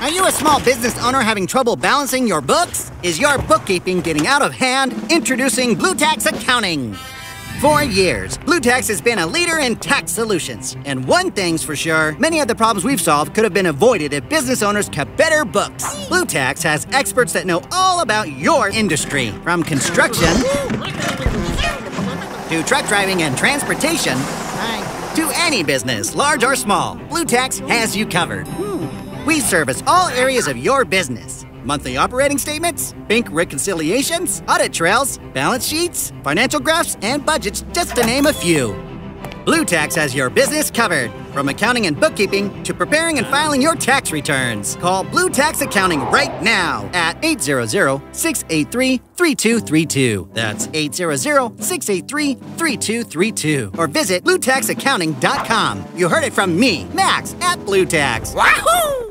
Are you a small business owner having trouble balancing your books? Is your bookkeeping getting out of hand? Introducing Blue Tax Accounting. For years, Blue Tax has been a leader in tax solutions. And one thing's for sure, many of the problems we've solved could have been avoided if business owners kept better books. Blue Tax has experts that know all about your industry, from construction to truck driving and transportation to any business, large or small. Blue Tax has you covered. We service all areas of your business monthly operating statements, bank reconciliations, audit trails, balance sheets, financial graphs, and budgets, just to name a few. Blue Tax has your business covered, from accounting and bookkeeping to preparing and filing your tax returns. Call Blue Tax Accounting right now at 800-683-3232. That's 800-683-3232. Or visit bluetaxaccounting.com. You heard it from me, Max, at Blue Tax. Wahoo!